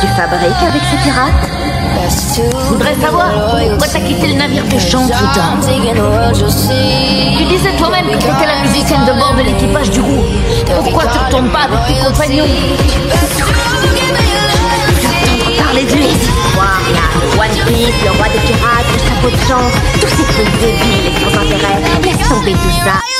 tu fabriques avec ces pirates Je voudrais savoir pourquoi t'as quitté le navire de chant soudain. Tu disais toi-même que t'étais la musicienne de bord de l'équipage du roux. Pourquoi tu retournes pas avec tes compagnons parler de lui Voir là, One Piece, le roi des pirates, le chapeau de chance, tous ces trucs débiles et sans intérêt. Laisse tomber tout ça.